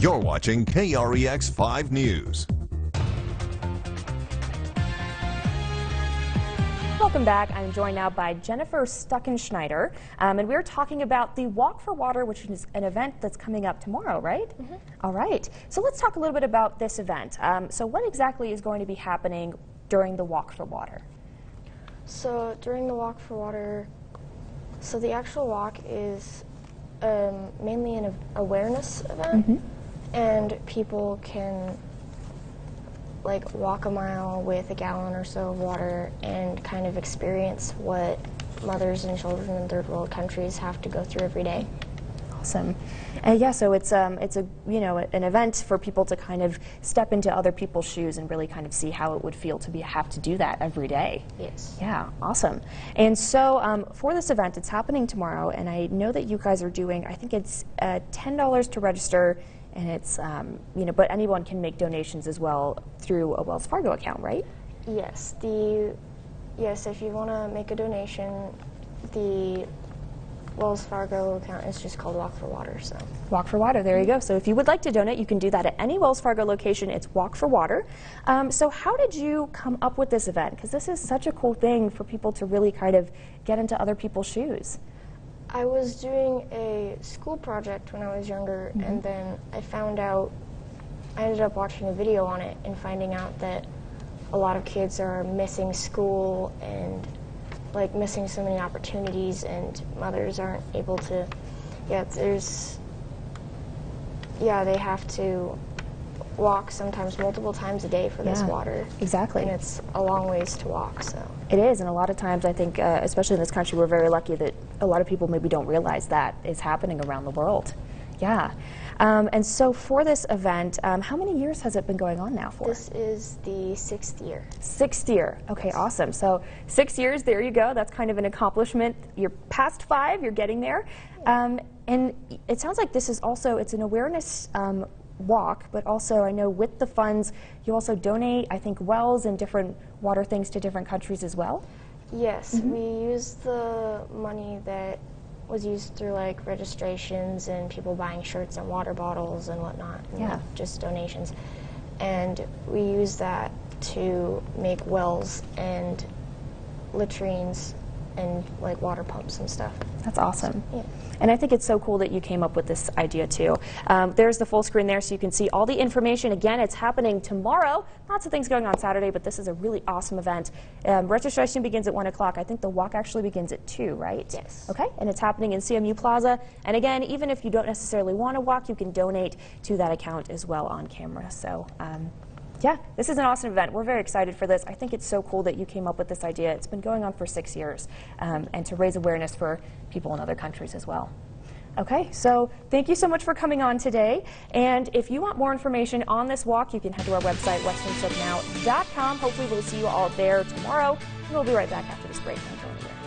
You're watching KREX 5 News. Welcome back. I'm joined now by Jennifer Stuckenschneider, um, and we're talking about the Walk for Water, which is an event that's coming up tomorrow, right? Mm-hmm. All right. So let's talk a little bit about this event. Um, so what exactly is going to be happening during the Walk for Water? So during the walk for water, so the actual walk is um, mainly an awareness event, and people can like walk a mile with a gallon or so of water and kind of experience what mothers and children in third world countries have to go through every day. Awesome. And yeah, so it's um, it's a you know an event for people to kind of step into other people's shoes and really kind of see how it would feel to be have to do that every day. Yes. Yeah, awesome. And so um, for this event, it's happening tomorrow, and I know that you guys are doing. I think it's uh, ten dollars to register, and it's um, you know, but anyone can make donations as well through a Wells Fargo account, right? Yes, the yes, if you want to make a donation, the Wells Fargo account is just called Walk for Water. So Walk for Water, there you go. So if you would like to donate, you can do that at any Wells Fargo location. It's Walk for Water. Um, so how did you come up with this event? Because this is such a cool thing for people to really kind of get into other people's shoes. I was doing a school project when I was younger, and mm-hmm. then I found out. I ended up watching a video on it and finding out that a lot of kids are missing school and like missing so many opportunities, and mothers aren't able to. Yeah, there's. Yeah, they have to walk sometimes multiple times a day for this Yeah, water. exactly. And it's a long ways to walk, so. It is, and a lot of times I think, uh, especially in this country, we're very lucky that a lot of people maybe don't realize that is happening around the world. Yeah. Um, and so for this event, um, how many years has it been going on now for? This is the sixth year. Sixth year. Okay, awesome. So six years, there you go. That's kind of an accomplishment. You're past five, you're getting there. Um, and it sounds like this is also, it's an awareness um, walk, but also I know with the funds, you also donate, I think, wells and different water things to different countries as well. Yes, Mm-hmm. we use the money that was used through like registrations and people buying shirts and water bottles and whatnot. and, Yeah. just donations. And we use that to make wells and latrines and like water pumps and stuff. That's awesome. Yeah. And I think it's so cool that you came up with this idea too. Um, there's the full screen there so you can see all the information. Again, it's happening tomorrow. Lots of things going on Saturday, but this is a really awesome event. Um, registration begins at 1 o'clock. I think the walk actually begins at 2, right? Yes. Okay, and it's happening in CMU Plaza. And again, even if you don't necessarily want to walk, you can donate to that account as well on camera. So, um, yeah, this is an awesome event. We're very excited for this. I think it's so cool that you came up with this idea. It's been going on for six years, um, and to raise awareness for people in other countries as well. Okay, so thank you so much for coming on today. And if you want more information on this walk, you can head to our website, westernslopenow.com. Hopefully, we'll see you all there tomorrow. And we'll be right back after this break. Thank you.